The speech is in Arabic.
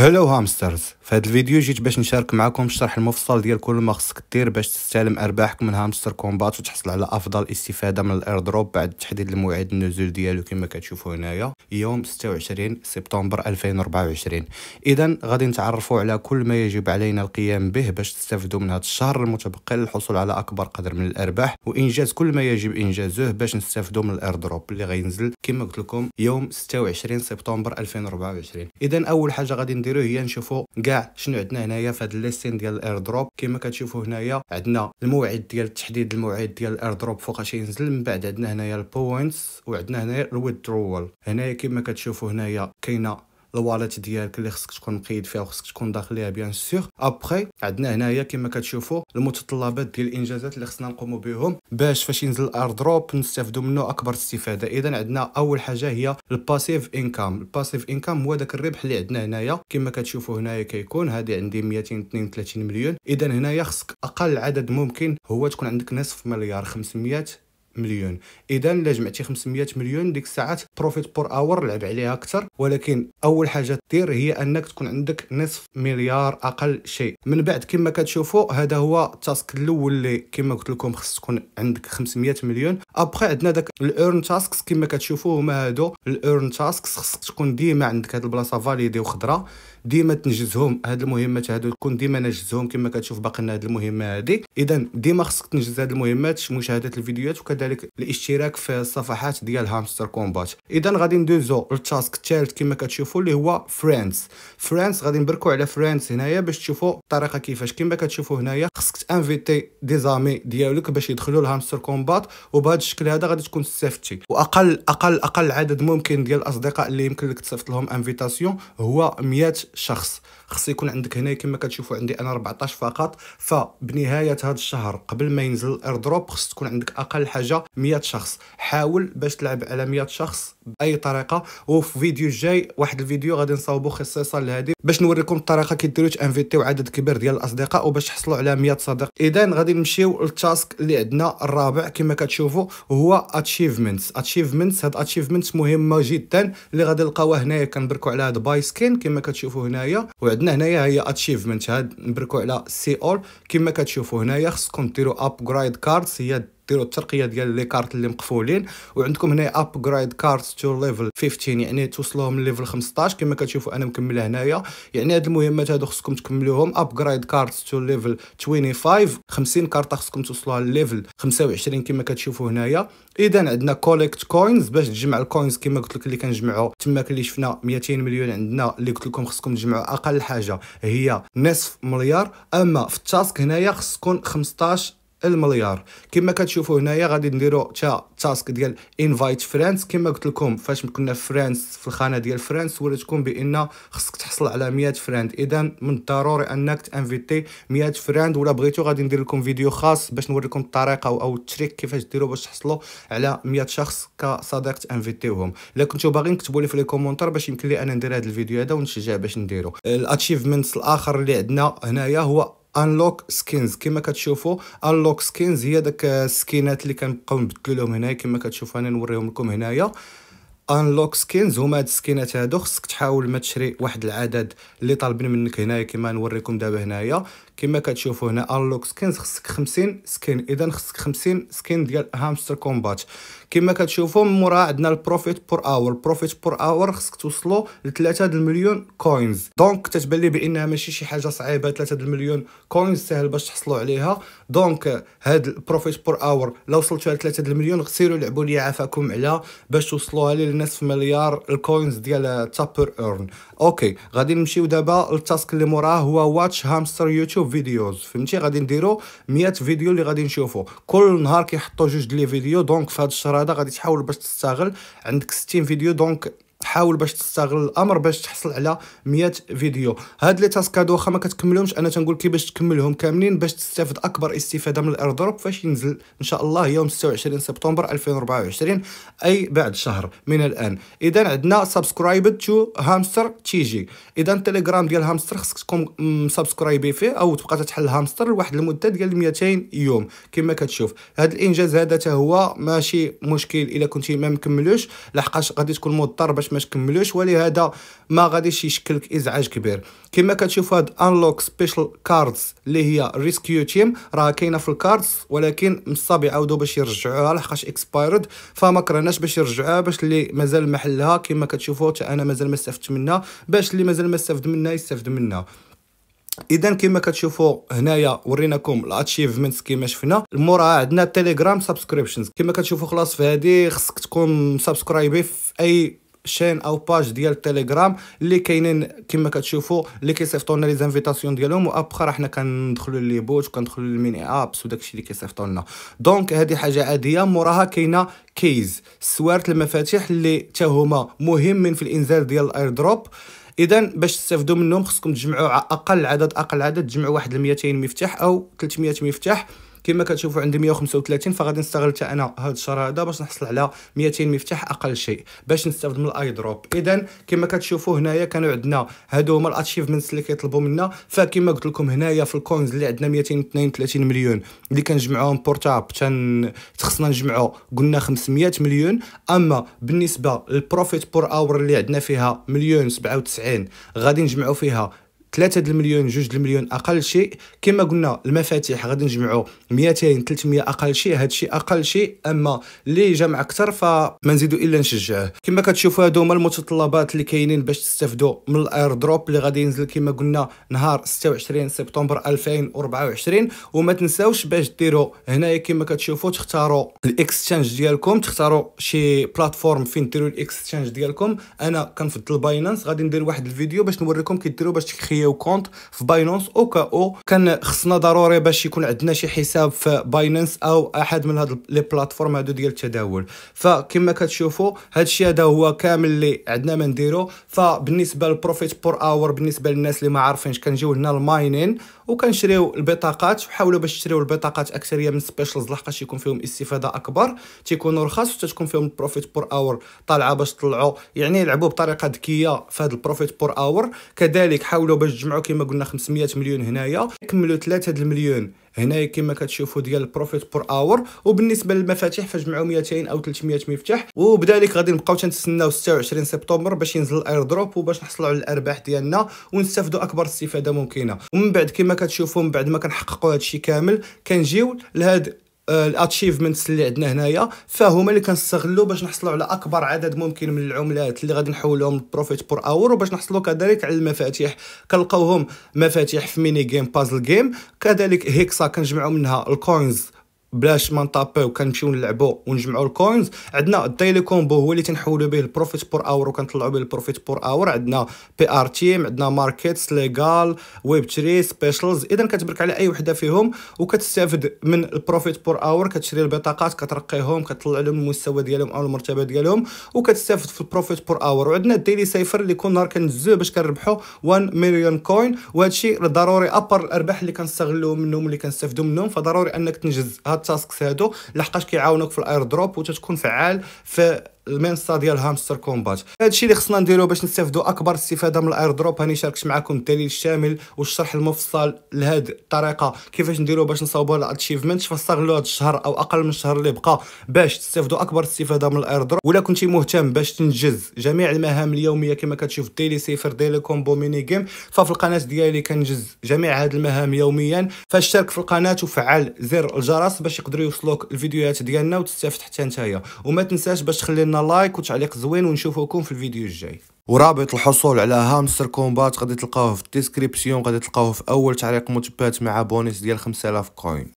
Hello Hamsters في هذا الفيديو جيت باش نشارك معكم الشرح المفصل ديال كل ما خصك دير باش تستلم ارباحك من هامستر كومبات وتحصل على افضل استفاده من ال airdrop بعد تحديد الموعد النزول ديالو كما كتشوفوا هنايا يوم 26 سبتمبر 2024 اذا غادي نتعرفوا على كل ما يجب علينا القيام به باش تستافدوا من هذا الشهر المتبقي للحصول على اكبر قدر من الارباح وانجاز كل ما يجب انجازه باش نستافدوا من ال airdrop اللي غينزل كما قلت لكم يوم 26 سبتمبر 2024 اذا اول حاجة غادي نديرو هي نشوفوا كاع شنو عندنا هنايا في هذا ال listing ديال ال airdrop كما كتشوفوا هنايا عندنا الموعد ديال تحديد الموعد ديال ال airdrop فوقاش ينزل. من بعد عندنا هنايا ال points وعندنا هنايا ال withdrawal. هنايا كما كتشوفوا هنايا كاينة ال wallet ديالك اللي خصك تكون مقيد فيها وخصك تكون داخل ليها bien sûr après عندنا هنايا كما كتشوفوا المتطلبات ديال الإنجازات اللي خصنا نقوموا بهم باش فاش ينزل ال airdrop نستافدوا منه أكبر استفادة. اذا عندنا أول حاجة هي ال passive income ال passive income هو داك الربح اللي عندنا هنايا. كما كتشوفوا هنايا كيكون. هذه عندي 232 مليون. اذا هنايا خصك أقل عدد ممكن هو تكون عندك نصف مليار 500 مليون. اذا إلا جمعتي 500 مليون ديك الساعات profit per hour لعب عليها أكثر. ولكن أول حاجة دير هي أنك تكون عندك نصف مليار أقل شيء. من بعد كما كتشوفوا هذا هو ال task الأول اللي كما قلت لكم خص تكون عندك 500 مليون. ابخي عندنا داك ال earn tasks كما كتشوفوا هما هادو. ال earn tasks خصك تكون ديما عندك هاد البلاصة validé وخضراء ديما تنجزهم هاد المهمات هادو تكون ديما نجزهم كما كتشوف باقي لنا هاد المهمة هادي. إذا ديما خصك تنجز هاد المهمات مشاهده الفيديوهات وكذلك الاشتراك في الصفحات ديال هامستر كومبات إذا غادي ندوزو لل task الثالث كما كتشوفوا اللي هو friends friends غادي نبركو على friends هنايا باش تشوفوا الطريقة كيفاش. كما كتشوفوا هنايا خصك ت inviter des amis ديالك باش يدخلوا لهامستر كومبات وبهذا الشكل هذا غادي تكون استفدتي وأقل أقل أقل عدد ممكن ديال الأصدقاء اللي يمكن لك تصيفط لهم invitation هو 100 شخص. خص يكون عندك هنا كما كتشوفوا عندي أنا 14 فقط. فبنهاية هذا الشهر قبل ما ينزل ال airdrop خص تكون عندك أقل حاجة 100 شخص. حاول باش تلعب على 100 شخص. بأي طريقة وفي فيديو الجاي واحد الفيديو غادي نصاوبوا خصيصا لهذه باش نوريكم الطريقة كيديروا ت inviter يو عدد كبير ديال الأصدقاء وباش تحصلوا على 100 صديق. اذا غادي نمشيو لل task اللي عندنا الرابع. كما كتشوفوا هو achievements achievements هاد achievements مهمة جدا اللي غادي نلقاوها هنايا. كنبركوا على هاد buy skin كما كتشوفوا هنايا. وعندنا هنايا هي achievement هاد نبركوا على see all كما كتشوفوا هنايا خصكم ديروا upgrade cards هي ديروا الترقية ديال les cartes اللي مقفولين وعندكم هنا upgrade card to level 15 يعني توصلوهم level 15 كما كتشوفوا أنا مكمله هنايا. يعني هاد المهمات هادو خصكم تكملوهم upgrade card to level 25 50 كارت خصكم توصلوها لل level 25 كما كتشوفوا هنايا. اذا عندنا collect coins باش تجمع ال coins كما قلت لك اللي كنجمعوا تماك اللي شفنا 200 مليون عندنا اللي قلت لكم خصكم تجمعوا أقل حاجة هي نصف مليار. أما في ال task هنايا خصكم 15 المليار. كما كتشوفوا هنايا غادي نديرو تا task ديال invite friends كما قلت لكم فاش كنا في friends في الخانة ديال friends وريتكم بأن خصك تحصل على 100 friend إذا من الضروري أنك ت inviter 100 friend ولا بغيتو غادي ندير لكم فيديو خاص باش نوريكم الطريقة أو, ال trick كيفاش ديروا باش تحصلوا على 100 شخص كصديق ت inviter يوهم الا كنتو باغيين كتبوا لي في les commentaires باش يمكن لي أنا ندير هذا الفيديو هذا ونشجع باش نديرو. ال achievements الآخر اللي عندنا هنايا هو unlock skins كما كتشوفوا unlock skins هي داك ال skin ات اللي كنبقاو نبدلو لهم هنايا. كما كتشوفوا أنا نوريهم لكم هنايا. unlock skins هما هاد السكينات هادو خصك تحاول ما تشري واحد العدد اللي طالبين منك هنايا. كما نوريكم دابا هنايا. كما كتشوفوا هنا unlock skins خصك 50 skin إذا خصك 50 skin ديال هامستر كومبات كما كتشوفوا من مورا عندنا ال profit per hour ال profit per hour خصك توصلوا ل 3 المليون coins donc تتبان لي بأنها ماشي شي حاجة صعيبة 3 المليون coins سهل باش تحصلوا عليها. donc هاد ال profit per hour لو وصلتوا ل 3 المليون غسيروا لعبوا لي عافاكم على باش توصلوها لي لنصف مليار ال coins ديال تابر earn أوكي غادي نمشيو دابا لل task اللي موراه هو watch Hamster YouTube videos فهمتي غادي نديرو 100 فيديو اللي غادي نشوفو. كل نهار كيحطوا جوج les vidéos donc هذا الشهر هذا غادي تحاول باش تستغل عندك 60 فيديو donc حاول باش تستغل الأمر باش تحصل على 100 فيديو. هاد les tasks هادو واخا ما كتكملهمش أنا تنقول كيفاش تكملهم كاملين باش تستافد أكبر استفادة من ال airdrop فاش ينزل إن شاء الله يوم 26 سبتمبر 2024 أي بعد شهر من الآن. اذا عندنا subscribe to هامستر TG اذا التليجرام ديال هامستر خصك تكون subscribe ي فيه أو تبقى تحل هامستر لواحد المدة ديال 200 يوم كما كتشوف. هذا الإنجاز هذا هو ماشي مشكل إلا كنتي ما مكملوش لحقاش غادي تكون مضطر باش تكملوش ولهذا ما غاديش يشكل لك إزعاج كبير. كما كتشوف هاد unlock special cards اللي هي rescue team راه كاينة في ال cards ولكن مصاب يعاودوا باش يرجعوها لحقاش expired فما كرهناش باش يرجعوها باش اللي مازال محلها. كما كتشوفوا أنا مازال ما استفدت منها باش اللي مازال ما استفد منها يستافد منها. اذا كما كتشوفوا هنايا وريناكم ال achievements كما شفنا. موراها عندنا تيليجرام subscriptions كما كتشوفوا خلاص في هذه خصك تكون subscribe ي في أي chaîne أو page ديال التليجرام اللي كاينين كما كتشوفوا اللي كيصيفطوا لنا les invitations ديالهم وابخا راه حنا كندخلوا les bots وكندخلوا لل mini apps وداكشي اللي كيصيفطوا لنا donc هذه حاجة عاديه موراها كاينة keys سوارت المفاتيح اللي حتى هما مهمين في الانزال ديال ال airdrop اذا باش تستافدوا منهم خصكم تجمعوا أقل عدد أقل عدد تجمعوا واحد 200 مفتاح أو 300 مفتاح كما كتشوفوا عندي 135 فغادي نستغل حتى أنا هذا الشهر هذا باش نحصل على 200 مفتاح أقل شيء باش نستافد من ال airdrop اذا كما كتشوفوا هنايا كانوا عندنا هادو هما ال achievements اللي كيطلبوا منا. فكما قلت لكم هنايا في ال coins اللي عندنا 232 مليون اللي كنجمعوهم per tap تن خصنا نجمعوا قلنا 500 مليون. أما بالنسبة لل profit per hour اللي عندنا فيها مليون 97 غادي نجمعوا فيها 3 المليون 2 المليون أقل شيء. كما قلنا المفاتيح غادي نجمعوا 200 300 أقل شيء هذا الشيء أقل شيء. أما اللي جمع أكثر فما نزيدو إلا نشجعه. كما كتشوفوا هادو هما المتطلبات اللي كاينين باش تستافدوا من ال airdrop اللي غادي ينزل كما قلنا نهار 26 سبتمبر 2024 وما تنساوش باش ديروا هنايا كما كتشوفوا تختاروا الاكستشينج ديالكم تختاروا شي plateforme فين ديروا الاكستشينج ديالكم. أنا كنفضل باينانس غادي ندير واحد الفيديو باش نوريكم كيديروا باش تكريو نكريو compte في باينانس أو كا أو كان خصنا ضروري باش يكون عندنا شي حساب في باينانس أو أحد من هاد les plateformes هادو ديال التداول. فكما كتشوفوا هادشي هذا هو كامل اللي عندنا ما نديرو. فبالنسبة لل profit per hour بالنسبة للناس اللي ما عارفينش كنجيو هنا ال mining وكنشريو البطاقات. وحاولوا باش تشريو البطاقات أكثرية من specials لحقاش يكون فيهم استفادة أكبر. تيكونوا رخاص حتى تكون فيهم ال profit per hour طالعة باش تطلعوا يعني يلعبوا بطريقة ذكية في هذا ال profit per hour كذلك حاولوا باش تجمعوا كما قلنا 500 مليون هنايا كملوا 3 المليون. هنايا كما كتشوفوا ديال ال profit per hour وبالنسبة للمفاتيح فجمعوا 200 أو 300 مفتاح. وبذلك غادي نبقاو تنتسناو 26 سبتمبر باش ينزل ال airdrop وباش نحصلوا على الأرباح ديالنا ونستافدوا أكبر استفادة ممكنة. ومن بعد كما كتشوفوا من بعد ما كنحققوا هادشي كامل كنجيو لهاد ال achievements اللي عندنا هنايا. فهما اللي كنستغلوا باش نحصلوا على أكبر عدد ممكن من العملات اللي غادي نحولهم profit per hour وباش نحصلوا كذلك على المفاتيح. كنلقاوهم مفاتيح في mini game puzzle game كذلك hexa كنجمعوا منها ال coins بلاش ما نطابيو كنمشيو نلعبوا ونجمعوا ال coins عندنا ال daily combo هو اللي تنحولوا به ال profit per hour وكنطلعوا به ال profit per hour عندنا PR team عندنا markets legal web three specials اذا كتبرك على أي وحدة فيهم وكتستافد من ال profit per hour كتشري البطاقات كترقيهم كتطلع لهم المستوى ديالهم أو المرتبة ديالهم وكتستافد في ال profit per hour وعندنا ال daily cipher اللي كل نهار كنزوه باش كنربحوا 1 مليون coin وهذا الشيء ضروري ابر الأرباح اللي كنستغلوا منهم اللي كنستافدوا منهم. فضروري أنك تنجز هاد ال tasks هادو لحقاش كيعاونوك في ال airdrop وتتكون فعال في المنصه ديال هامستر كومبات. هادشي اللي خصنا نديرو باش نستافدوا أكبر استفادة من ال airdrop هاني شاركت معكم الدليل الشامل والشرح المفصل لهاد الطريقة. كيفاش نديرو باش نصاوبوا ال achievement فاستغلوا هاد الشهر أو أقل من الشهر اللي بقى باش تستافدوا أكبر استفادة من ال airdrop ولا كنتي مهتم باش تنجز جميع المهام اليومية كما كتشوف daily cipher daily combo mini game ففي القناة ديالي كنجز جميع هاد المهام يوميا. فاشترك في القناة وفعل زر الجرس باش يقدروا يوصلوك الفيديوهات ديالنا وتستافد حتى نتايا. وما تنساش باش تخلي لنا like وتعليق زوين ونشوفكم في الفيديو الجاي. ورابط الحصول على هامستر كومبات غادي تلقاوه في ال description غادي تلقاوه في أول تعليق مثبت مع بونيس ديال 5000 coin